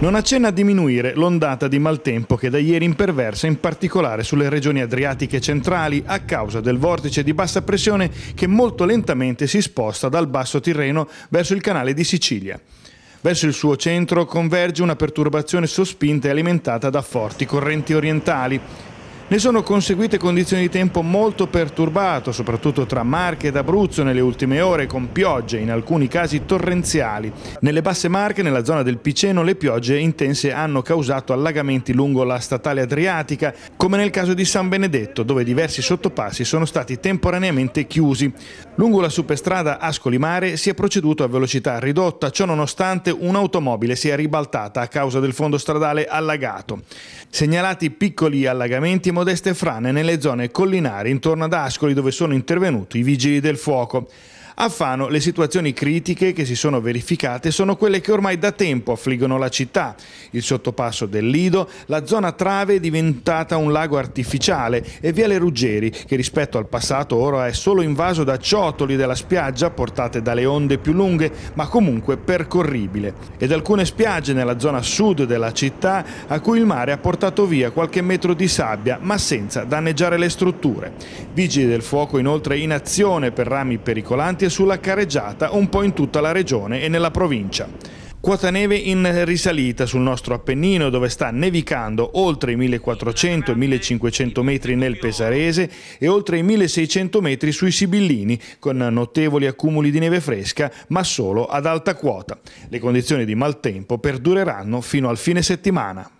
Non accenna a diminuire l'ondata di maltempo che da ieri imperversa in particolare sulle regioni adriatiche centrali a causa del vortice di bassa pressione che molto lentamente si sposta dal basso Tirreno verso il canale di Sicilia. Verso il suo centro converge una perturbazione sospinta e alimentata da forti correnti orientali. Ne sono conseguite condizioni di tempo molto perturbato, soprattutto tra Marche ed Abruzzo nelle ultime ore, con piogge, in alcuni casi torrenziali. Nelle basse Marche, nella zona del Piceno, le piogge intense hanno causato allagamenti lungo la statale adriatica, come nel caso di San Benedetto, dove diversi sottopassi sono stati temporaneamente chiusi. Lungo la superstrada Ascoli Mare si è proceduto a velocità ridotta, ciò nonostante un'automobile si è ribaltata a causa del fondo stradale allagato. Segnalati piccoli allagamenti modeste frane nelle zone collinari intorno ad Ascoli dove sono intervenuti i vigili del fuoco. A Fano le situazioni critiche che si sono verificate sono quelle che ormai da tempo affliggono la città. Il sottopasso del Lido, la zona trave è diventata un lago artificiale e Viale Ruggeri, che rispetto al passato ora è solo invaso da ciotoli della spiaggia portate dalle onde più lunghe, ma comunque percorribile. Ed alcune spiagge nella zona sud della città a cui il mare ha portato via qualche metro di sabbia, ma senza danneggiare le strutture. Vigili del fuoco inoltre in azione per rami pericolanti sulla careggiata un po' in tutta la regione e nella provincia. Quota neve in risalita sul nostro Appennino dove sta nevicando oltre i 1400 e 1500 metri nel Pesarese e oltre i 1600 metri sui Sibillini con notevoli accumuli di neve fresca ma solo ad alta quota. Le condizioni di maltempo perdureranno fino al fine settimana.